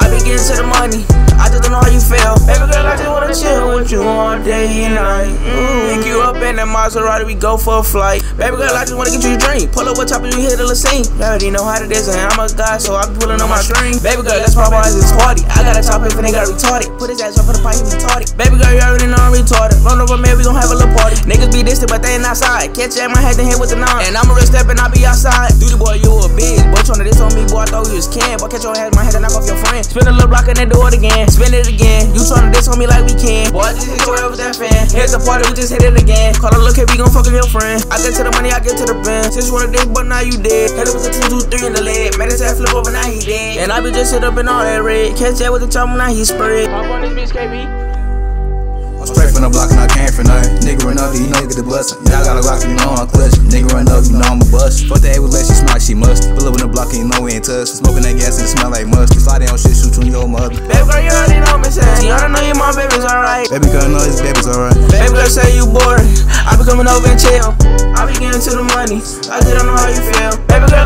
I be getting to the money. I just don't know how you feel. Baby girl, I just wanna chill with you all day and night. Mm. Pick you up in that Maserati, we go for a flight. Baby girl, I just wanna get you a drink. Pull up on top of you hit the scene. You already know how to this, and I'm a guy, so I be pulling on my string. Baby girl, that's why why is party. I got a top if they got retarded. Put his ass up for the pipe, he retarded. Baby girl, you already know I'm retarded. Run over, man, we gon' have a little party. But outside. Catch at my head, then hit with the nine. And I'm a real step, and I'll be outside. Duty boy, you a bitch. Boy, tryna diss on me, boy, I thought you was can. Boy, catch your head, my head, and knock off your friend. Spin a little block and then do it again. Spin it again. You tryna diss on me like we can. Boy, I just hit your head with that fan. Here's the party, we just hit it again. Call a look, hey, we gon' fuck with your friend. I get to the money, I get to the pen. Since you wanna dick, but now you dead. Hit it with a two, two, three in the leg. His head flip over, now he dead. And I be just sit up in all that red. Catch that with the chopper, now he spread. Pop on this bitch, KB. From the block and I came for nothing. Nigga run up, you know get the bust. Yeah, I got a Glock, you know I'm clutch. Nigga run up, you know I'm a bust. Fuck that A with let she like she musty. Pull up in the block and you know we ain't touch. Smoking that gas and it smell like mustard. Slide down shit, shoot you your mother. Baby girl, you already know me, say. You already know you my baby's alright. Baby girl, know his baby's alright. Baby girl, say you bored. I be coming over and chill. I be getting to the money. I just don't know how you feel. Baby girl,